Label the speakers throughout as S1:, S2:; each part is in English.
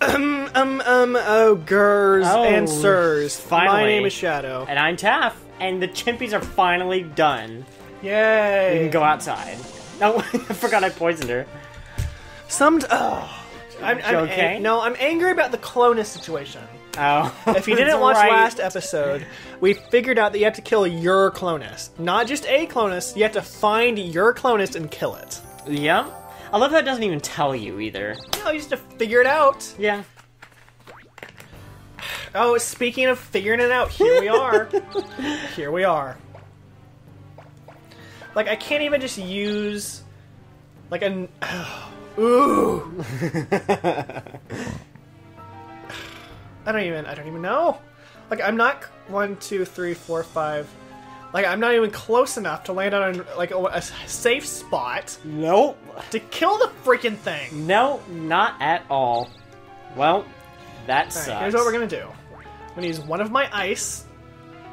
S1: Um, um, um, oh, gers
S2: Oh,
S1: and sirs.
S2: Finally.
S1: My name is Shadow.
S2: And I'm Taff, and the chimpies are finally done.
S1: Yay!
S2: We can go outside. Oh, I forgot I poisoned her.
S1: Some. Oh, I'm, I'm
S2: okay?
S1: no, I'm angry about the Clonus situation.
S2: Oh.
S1: If you didn't watch
S2: right.
S1: last episode, we figured out that you have to kill your Clonus. Not just a Clonus, you have to find your Clonus and kill it.
S2: Yep. I love that it doesn't even tell you either.
S1: No, you just have to figure it out.
S2: Yeah.
S1: Oh, speaking of figuring it out, here we are. here we are. Like, I can't even just use. Like, an. Ooh! I don't even. I don't even know. Like, I'm not. One, two, three, four, five. Like, I'm not even close enough to land on, like, a, a safe spot
S2: Nope.
S1: to kill the freaking thing.
S2: No, not at all. Well, that
S1: Alright,
S2: sucks.
S1: here's what we're gonna do. I'm gonna use one of my ice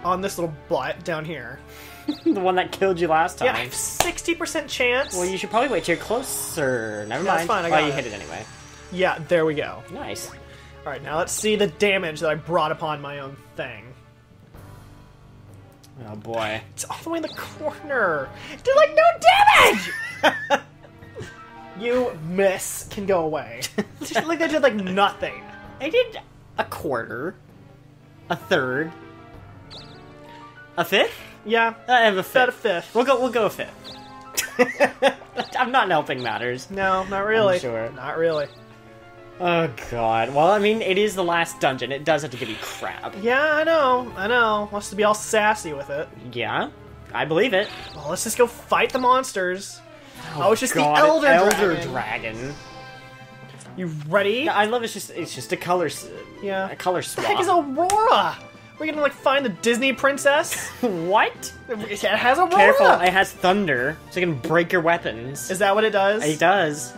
S1: on this little butt down here.
S2: the one that killed you last time.
S1: Yeah, I have sixty percent chance.
S2: Well, you should probably wait till you're closer. Never
S1: That's
S2: mind.
S1: fine, I
S2: oh,
S1: got
S2: you
S1: it.
S2: hit it anyway.
S1: yeah, there we go.
S2: Nice.
S1: All right, now let's see the damage that I brought upon my own thing.
S2: Oh boy.
S1: It's all the way in the corner. It did like no damage. you miss can go away. Like that did like nothing.
S2: I did a quarter, a third, a fifth.
S1: Yeah, uh,
S2: I have a
S1: about a
S2: fifth.
S1: fifth.
S2: We'll go. We'll go a fifth. I'm not in helping matters.
S1: No, not really.
S2: I'm sure.
S1: Not really.
S2: Oh god. Well, I mean, it is the last dungeon. It does have to give you crap.
S1: Yeah, I know. I know. Wants to be all sassy with it.
S2: Yeah, I believe it.
S1: Well, let's just go fight the monsters. Oh, oh it's just
S2: God,
S1: the Elder,
S2: Elder
S1: Dragon.
S2: Dragon.
S1: You ready?
S2: I love it's just it's just a color
S1: Yeah.
S2: a color
S1: the heck is Aurora? We're gonna like find the Disney princess.
S2: what?
S1: it has Aurora.
S2: Careful, it has thunder, so it can break your weapons.
S1: Is that what it does?
S2: It does.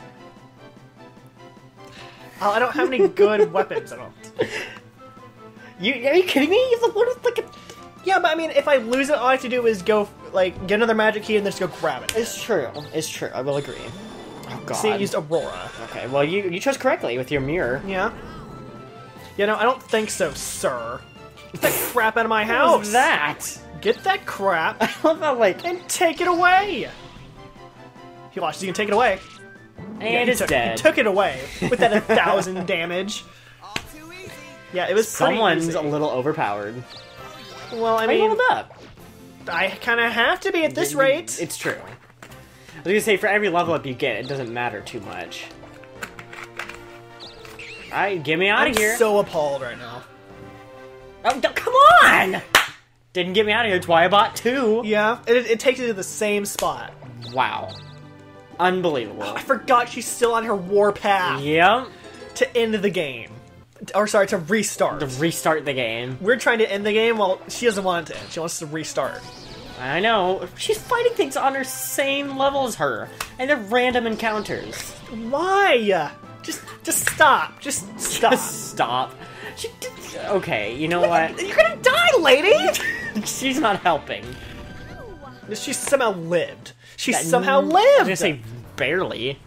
S1: Oh, I don't have any good weapons. I don't.
S2: You are you kidding me? You have what is like a
S1: Yeah, but I mean, if I lose it, all I have to do is go like get another magic key and then just go grab it.
S2: It's true. It's true. I will agree. Oh god.
S1: See, it used Aurora.
S2: okay, well you you chose correctly with your mirror.
S1: Yeah. You know, I don't think so, sir. Get that crap out of my
S2: What
S1: house.
S2: was that?
S1: Get that crap
S2: I love that like
S1: and take it away. He watches. You can take it away.
S2: And
S1: Yeah, he
S2: it's
S1: took,
S2: dead.
S1: He took it away with that a thousand damage. Yeah, it was
S2: Someone's a little overpowered.
S1: Well, I mean,
S2: leveled up?
S1: I kind of have to be at this rate.
S2: It's true. I was gonna say for every level up you get, it doesn't matter too much. Alright, get me out of here.
S1: so appalled right now.
S2: Oh, come on! Didn't get me out of here. That's why I bought two.
S1: Yeah, it, it takes you to the same spot.
S2: Wow. Unbelievable.
S1: Oh, I forgot she's still on her war path
S2: Yep.
S1: to end the game. Or sorry, to restart.
S2: To restart the game.
S1: We're trying to end the game while she doesn't want it to end. She wants to restart.
S2: I know. She's fighting things on her same level as her. And they're random encounters.
S1: Why? Just, just stop. Just stop.
S2: Stop. She did... Okay, you know what?
S1: You're gonna die, lady.
S2: She's not helping.
S1: she somehow lived. She
S2: That-
S1: somehow
S2: I was gonna say barely.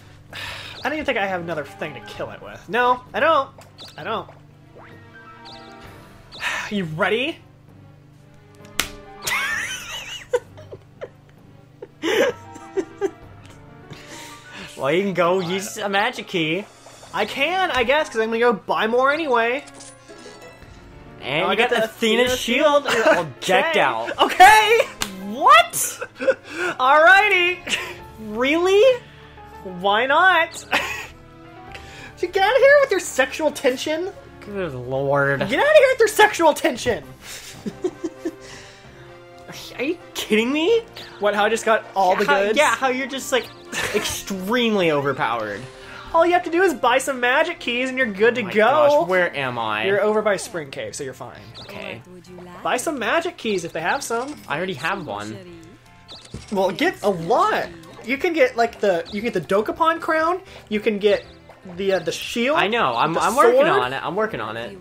S1: I don't even think I have another thing to kill it with. No, I don't. I don't. You ready?
S2: Well, you can go use a magic key.
S1: I can, I guess, because I'm gonna go buy more anyway.
S2: And
S1: Oh, I
S2: got,
S1: got
S2: the
S1: the
S2: Athena,
S1: Athena
S2: shield.
S1: shield.
S2: all decked
S1: Okay.
S2: out.
S1: Okay.
S2: What?
S1: Alrighty.
S2: Really?
S1: Why not? so get out of here with your sexual tension.
S2: Good lord.
S1: Get out of here with your sexual tension.
S2: Are you kidding me?
S1: What? How I just got all the
S2: How-
S1: goods?
S2: yeah, how you're just like extremely overpowered.
S1: All you have to do is buy some magic keys and you're good to
S2: Oh my
S1: go.
S2: gosh, where am I?
S1: You're over by Spring Cave, so you're fine.
S2: okay.
S1: Buy some magic keys if they have some.
S2: I already have one.
S1: Well, get a lot. You can get like the you can get the Dokapon crown. You can get the uh, the shield.
S2: I know. I'm, I'm working on it. I'm working on it.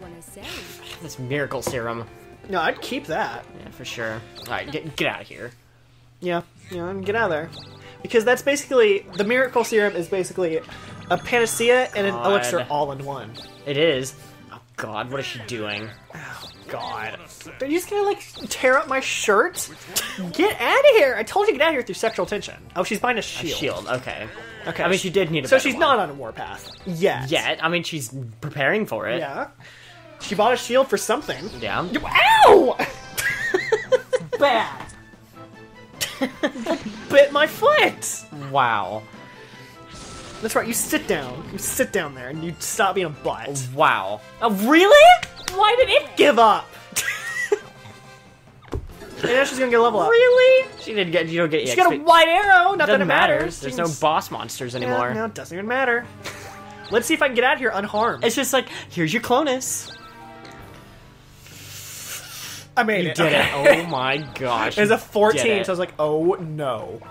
S2: This miracle serum.
S1: No, I'd keep that.
S2: Yeah, for sure. All right, get get out of here.
S1: Yeah, yeah, and get out of there. Because that's basically the miracle serum is basically a panacea and an
S2: God.
S1: elixir all in one.
S2: It is. Oh God, what is she doing?
S1: God. Are you just gonna like tear up my shirt? Get out of here! I told you to get out of here through sexual tension. Oh, she's buying a shield.
S2: Shield. Okay.
S1: Okay.
S2: I mean, she did need a
S1: So she's
S2: one.
S1: not on a warpath yet.
S2: yet. I mean, she's preparing for it.
S1: Yeah. She bought a shield for something.
S2: Yeah.
S1: Ow! Bad. Bit my foot.
S2: Wow.
S1: That's right. You sit down. You sit down there and you stop being a butt.
S2: Wow. Oh, really?
S1: Why did it give up? and now she's gonna get a level up.
S2: Really? She didn't get. You don't get.
S1: She got a white arrow. Not that
S2: Doesn't
S1: it
S2: matter.
S1: matters.
S2: There's
S1: She
S2: no boss monsters
S1: Yeah,
S2: anymore.
S1: no, it doesn't even matter. Let's see if I can get out of here unharmed.
S2: It's just like here's your Clonus.
S1: I made
S2: You
S1: it.
S2: did
S1: Okay.
S2: it. Oh my gosh.
S1: It was a 14, so I was like, oh no.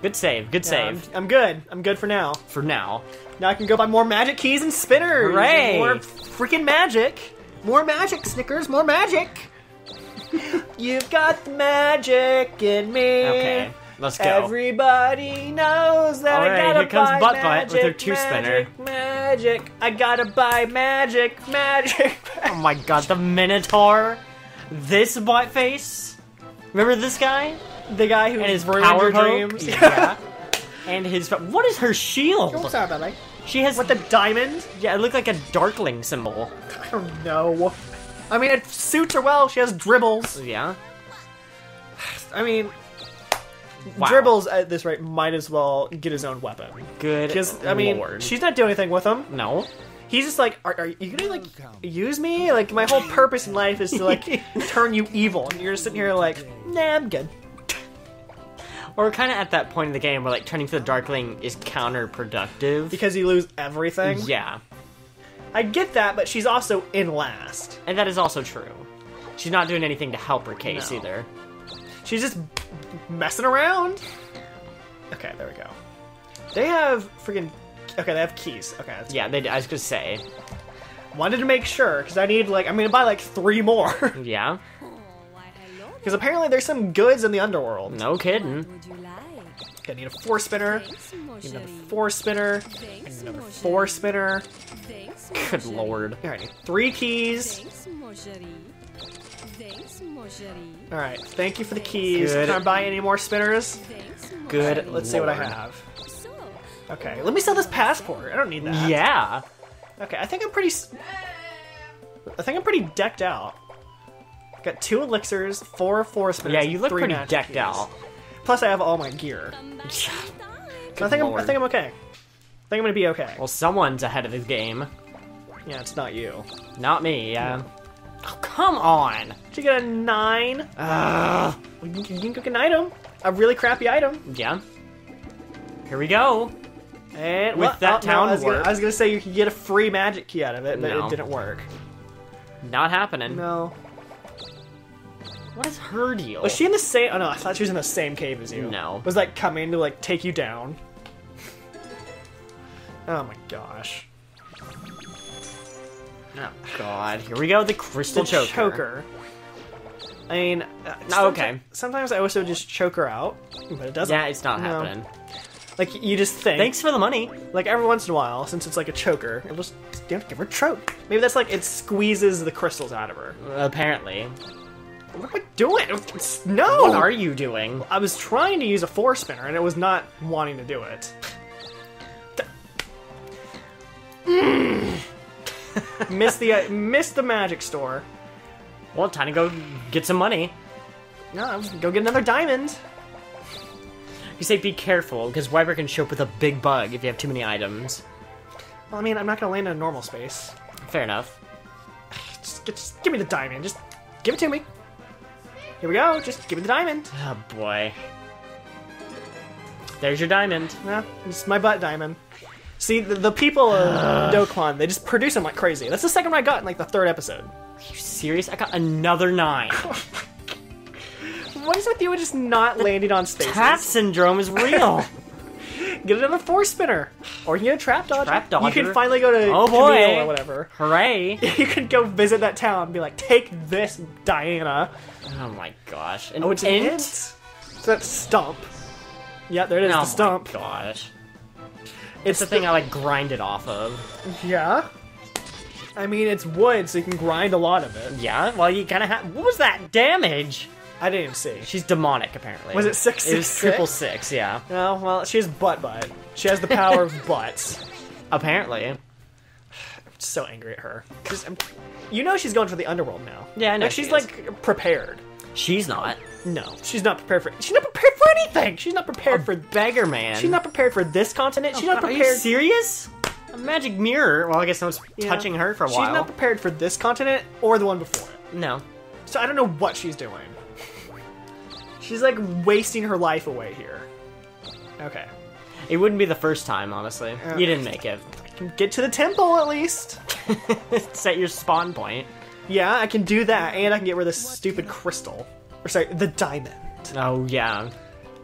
S2: Good save. Good
S1: Yeah, I'm,
S2: save.
S1: I'm good. I'm good for now.
S2: For now.
S1: Now I can go buy more magic keys and spinners.
S2: Hooray!
S1: More freaking magic. More magic, Snickers. More magic. You've got the magic in me.
S2: Okay. Let's go.
S1: Everybody knows that
S2: All
S1: I gotta
S2: here comes
S1: buy
S2: Butt Butt
S1: magic,
S2: with her two-spinner.
S1: magic, magic. I gotta buy magic, magic.
S2: Oh my god, the Minotaur. This butt face. Remember this guy?
S1: the guy who
S2: And his power
S1: dreams.
S2: Yeah. and his. What is her shield?
S1: What's up, Ellie?
S2: She has.
S1: With the diamond?
S2: Yeah, it looked like a Darkling symbol.
S1: I don't know. I mean, it suits her well. She has dribbles.
S2: Yeah.
S1: I mean,
S2: Wow.
S1: dribbles at this rate might as well get his own weapon.
S2: Good.
S1: Because I mean,
S2: Lord.
S1: she's not doing anything with him.
S2: No.
S1: He's just like, are, are you gonna like use me? Like my whole purpose in life is to like turn you evil, and you're just sitting here like, nah, I'm good.
S2: Or kind of at that point in the game where like turning to the Darkling is counterproductive.
S1: Because you lose everything.
S2: Yeah,
S1: I get that, but she's also in last.
S2: and that is also true. She's not doing anything to help her case
S1: No.
S2: either.
S1: She's just messing around. Okay, there we go. They have freaking. Okay, they have keys. Okay, that's
S2: Yeah, they, I was gonna say.
S1: wanted to make sure because I need like I'm gonna buy like three more
S2: Yeah,
S1: because apparently there's some goods in the underworld.
S2: no kidding.
S3: Would you like?
S1: Okay, I need a four spinner.
S3: Thanks,
S1: Need another four spinner.
S3: Thanks,
S1: Another four spinner.
S2: Good lord.
S1: All right, three keys.
S3: Thanks, mon chéri. Thanks, mon chéri.
S1: All right, thank you for the keys.
S2: Good.
S1: Can I buy any more spinners?
S2: Good.
S3: chéri.
S1: Let's see what I have. Okay, let me sell this passport. I don't need that.
S2: Yeah.
S1: Okay, I think I'm pretty. I think I'm pretty decked out. Got two elixirs, four four spinners.
S2: Yeah, you look
S1: three
S2: pretty
S1: magic
S2: decked
S1: keys.
S2: out.
S1: Plus, I have all my gear.
S3: come back
S2: Yeah.
S3: anytime.
S1: So I think I'm, I think I'm okay. I think I'm gonna be okay.
S2: Well, someone's ahead of the game.
S1: Yeah, it's not you.
S2: Not me. Yeah. Oh, come on.
S1: Did you get a nine?
S2: Ugh.
S1: You can, you can get an item. A really crappy item.
S2: Yeah. Here we go.
S1: And
S2: With
S1: well,
S2: that
S1: oh, no,
S2: town
S1: I was, gonna. I was gonna say you could get a free magic key out of it, but
S2: No.
S1: it didn't work.
S2: Not happening.
S1: No.
S2: What is her deal?
S1: Was she in the same? Oh no, I thought she was in the same cave as you.
S2: No.
S1: Was like coming to like take you down? Oh my gosh.
S2: Oh God. Here we go. The crystal
S1: The
S2: choker.
S1: choker. I mean, uh, someti-
S2: okay.
S1: Sometimes I also just choke her out, but it doesn't.
S2: Yeah, it's not
S1: No.
S2: happening.
S1: Like you just think.
S2: Thanks for the money.
S1: Like every once in a while, since it's like a choker, it'll just know, give her a choke. Maybe that's like it squeezes the crystals out of her.
S2: Apparently.
S1: What am I doing? No.
S2: What are you doing?
S1: I was trying to use a four spinner and it was not wanting to do it. Mm. missed the uh, missed the magic store.
S2: Well, time to go get some money.
S1: No, go get another diamond.
S2: You say be careful, because Viper can show up with a big bug if you have too many items.
S1: Well, I mean, I'm not gonna land in a normal space.
S2: Fair enough.
S1: Just, just give me the diamond. Just give it to me. Here we go. Just give me the diamond.
S2: Oh boy. There's your diamond.
S1: No, it's my butt diamond. See, the, the people of Dokkan, they just produce them like crazy. That's the second one I got in like the third episode.
S2: Are you serious? I got another nine.
S1: What is with you just not landing on spaces?
S2: Tat syndrome is real.
S1: Get another four spinner, or you can get a trap dodger.
S2: Trap
S1: You can finally go to
S2: Oh, boy.
S1: Camille or whatever.
S2: Hooray!
S1: You can go visit that town and be like, "Take this, Diana."
S2: Oh my gosh. An
S1: Oh, it's
S2: int?
S1: int. So that's stump. Yeah, there it is.
S2: Oh
S1: the stump.
S2: my gosh. It's the thing I like grind it off of.
S1: Yeah. I mean, it's wood, so you can grind a lot of it.
S2: Yeah, well, you kind of have. What was that damage?
S1: I didn't even see.
S2: She's demonic, apparently.
S1: Was it six,
S2: It was
S1: six,
S2: triple
S1: six?
S2: six, yeah.
S1: Oh, well, she has butt butt. She has the power of butts.
S2: Apparently.
S1: I'm so angry at her. I'm- um, you know she's going for the underworld now.
S2: Yeah, I know
S1: Like, she's
S2: she is.
S1: like prepared.
S2: She's not.
S1: No, she's not prepared for. She's not prepared for anything. She's not prepared for.
S2: Beggar man.
S1: She's not prepared for this continent. Oh, she's not
S2: God, Are you
S1: prepared.
S2: serious? A magic mirror. Well, I guess no one's
S1: Yeah.
S2: touching her for a while.
S1: She's not prepared for this continent or the one before it.
S2: No.
S1: So I don't know what she's doing. She's like wasting her life away here. Okay.
S2: It wouldn't be the first time, honestly.
S1: Uh,
S2: you didn't make it.
S1: I can get to the temple at least.
S2: Set your spawn point.
S1: Yeah, I can do that, and I can get rid of this stupid crystal. Or sorry, the diamond.
S2: Oh, yeah.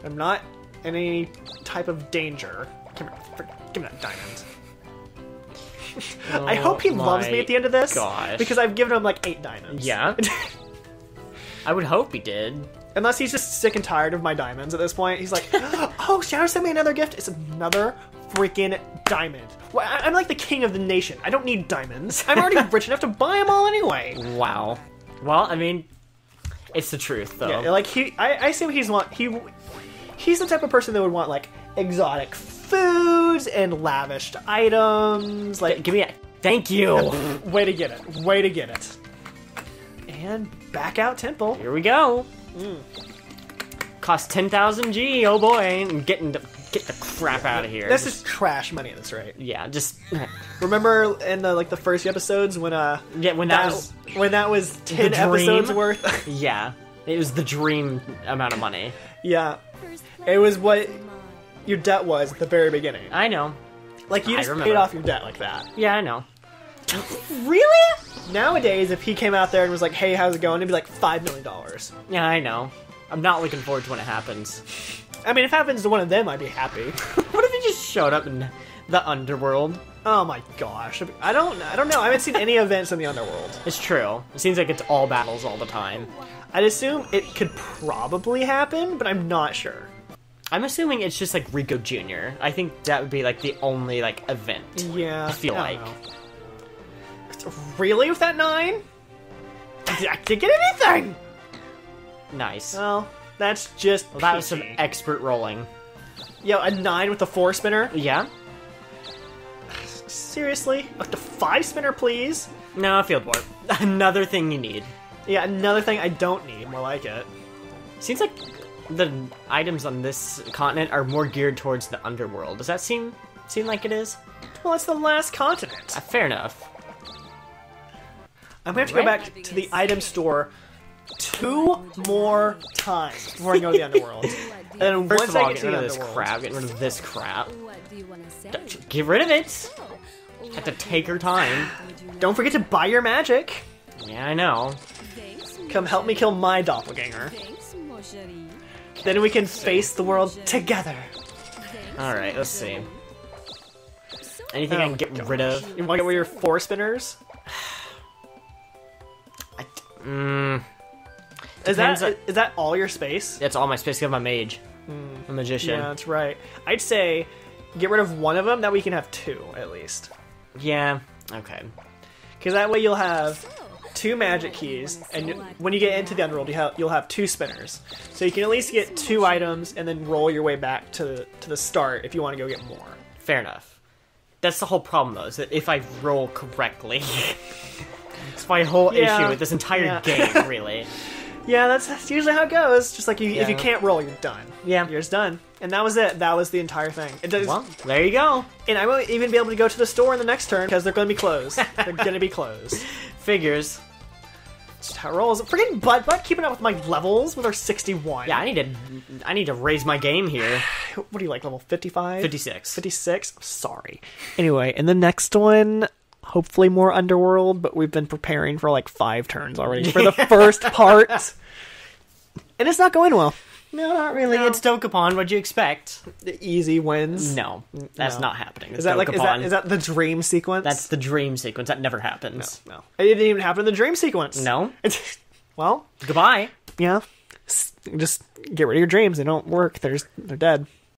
S1: I'm not in any type of danger. Come here, give me that diamond. I hope he
S2: Oh
S1: loves me at the end of this.
S2: gosh.
S1: Because I've given him like eight diamonds.
S2: Yeah. I would hope he did.
S1: Unless he's just sick and tired of my diamonds at this point. He's like, oh, Shadow sent me another gift. It's another freaking diamond. Well, I'm like the king of the nation. I don't need diamonds. I'm already rich enough to buy them all anyway.
S2: Wow. Well, I mean, it's the truth, though.
S1: Yeah, like he, I, I see what he's want. He, he's the type of person that would want like exotic foods and lavished items. Like,
S2: Give me a. Thank you.
S1: way to get it. Way to get it. And back out temple.
S2: Here we go. Cost 10,000 G, oh boy. And getting the, get the crap out of here.
S1: This just trash money at this rate.
S2: Yeah, just.
S1: Remember in the like the first few episodes when uh
S2: Yeah, when that was.
S1: when that was ten episodes worth.
S2: Yeah. It was the dream amount of money.
S1: yeah, it was what your debt was at the very beginning.
S2: I know.
S1: Like you just paid off your debt like that.
S2: Yeah, I know.
S1: Really? Nowadays, if he came out there and was like, "Hey, how's it going?" it'd be like five million dollars.
S2: Yeah, I know. I'm not looking forward to when it happens.
S1: I mean, if it happens to one of them, I'd be happy.
S2: What if he just showed up in the underworld?
S1: oh my gosh, I don't, I don't know. I haven't seen any events in the underworld.
S2: It's true. It seems like it's all battles all the time.
S1: I'd assume it could probably happen, but I'm not sure.
S2: I'm assuming it's just like Rico Jr. I think that would be like the only like event.
S1: Yeah,
S2: I feel
S1: don't
S2: like.
S1: know. Really, with that nine? I didn't get anything?
S2: Nice.
S1: Well, that's just
S2: well, that was some expert rolling.
S1: Yo, a nine with a four spinner.
S2: Yeah?
S1: Seriously, to five spinner, please.
S2: No, field warp. Another thing you need.
S1: Yeah, another thing I don't need. More like it.
S2: Seems like the items on this continent are more geared towards the underworld. Does that seem seem like it is?
S1: Well, it's the last continent.
S2: Uh, fair enough.
S1: I'm gonna have to go back to the item store two more times before I go to the underworld. And then
S2: First
S1: once
S2: of all,
S1: I get
S2: get rid of this
S1: underworld,
S2: crap. Get rid of this crap.
S3: What do you want to sell?
S2: Get rid of it. Have to take her time.
S1: don't forget to buy your magic.
S2: Yeah, I know.
S1: Come help me kill my doppelganger.
S3: Thanks, mon chéri.
S1: Then we can face the world together.
S2: All right, let's see.
S3: chéri. So
S2: Anything I
S1: Oh,
S2: can get
S1: gosh.
S2: rid of?
S1: You want to get rid of your four spinners?
S2: Mm,
S1: Is that
S2: on-
S1: is that all your space?
S2: that's all my space. I'm a mage, a magician.
S1: Yeah, that's right. I'd say get rid of one of them. That way you can have two at least.
S2: Yeah. Okay.
S1: Because that way you'll have two magic keys, and when you get into the underworld, you have, you'll have two spinners. So you can at least get two items, and then roll your way back to the, to the start if you want to go get more.
S2: Fair enough. That's the whole problem, though, is that if I roll correctly, it's my whole
S1: Yeah.
S2: issue with this entire
S1: Yeah.
S2: game, really.
S1: Yeah, that's, that's usually how it goes. Just like you, if you can't roll, you're done.
S2: Yeah.
S1: you're just done. And that was it. That was the entire thing. It does,
S2: Well, there you go.
S1: and I won't even be able to go to the store in the next turn because they're going to be closed. they're going to be closed.
S2: Figures.
S1: Just how it rolls. Freaking butt butt keeping up with my levels with our 61.
S2: Yeah, I need to. I need to raise my game here.
S1: What do you like, level 55?
S2: 56.
S1: 56? Sorry. Anyway, in the next one, hopefully more Underworld, but we've been preparing for like five turns already for the first part. And it's not going well.
S2: No, not really. It's Dokapon. What'd you expect?
S1: The easy wins.
S2: No, that's
S1: No.
S2: not happening.
S1: Is that like is that is that the dream sequence?
S2: That's the dream sequence. That never happens.
S1: no. It didn't even happen in the dream sequence.
S2: No.
S1: It's well,
S2: Goodbye.
S1: yeah. Just get rid of your dreams. They don't work. They're just, they're dead.